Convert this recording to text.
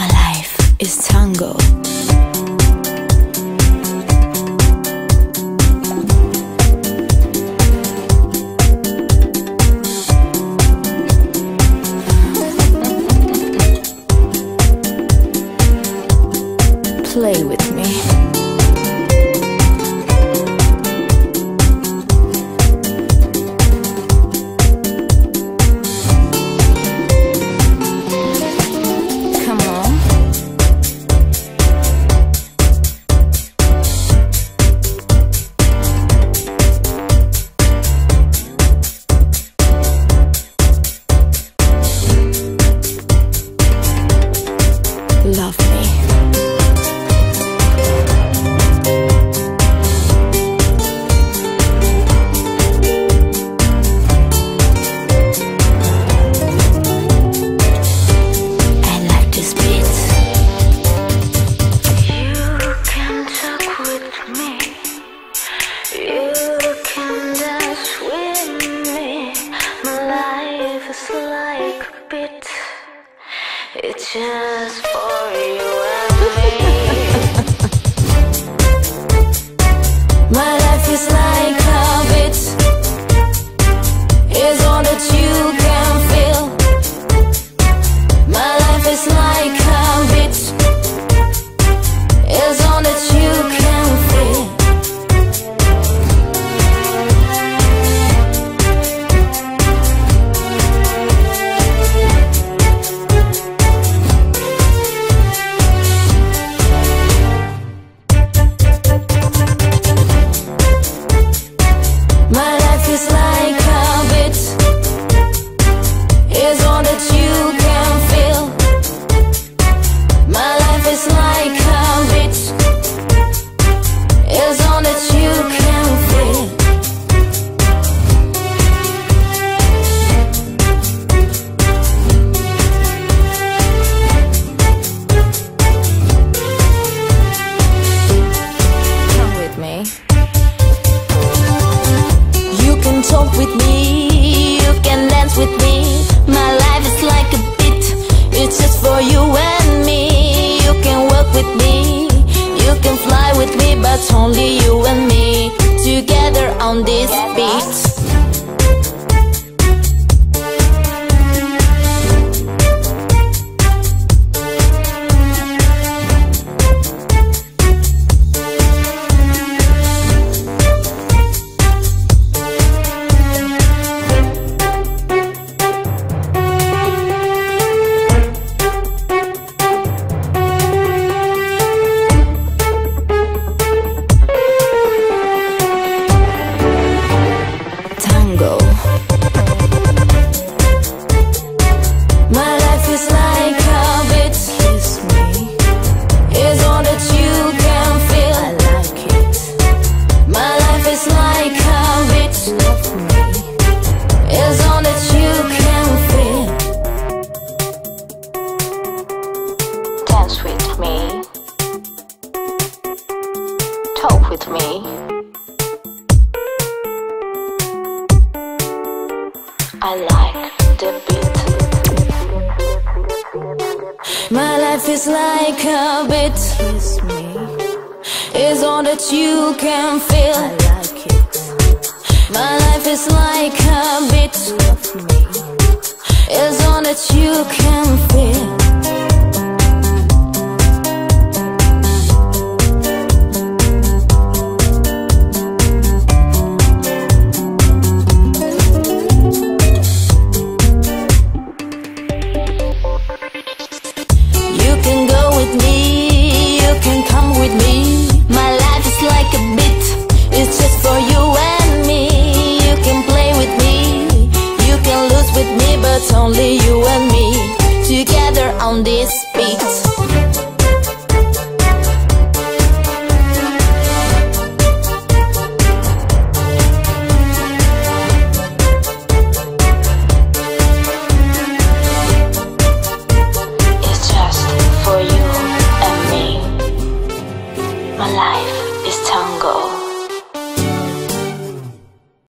My life is tango. Play with me. Like a beat. It's just for you and me. My life is like dance with me. My life is like a beat, it's just for you and me. You can walk with me, you can fly with me, but only you and me together on this beat. Dance with me. Talk with me. I like the beat. My life is like a beat. Kiss me. It's all that you can feel. I like it. My life is like a beat. Love me. It's all that you can feel. Me, but only you and me together on this beat.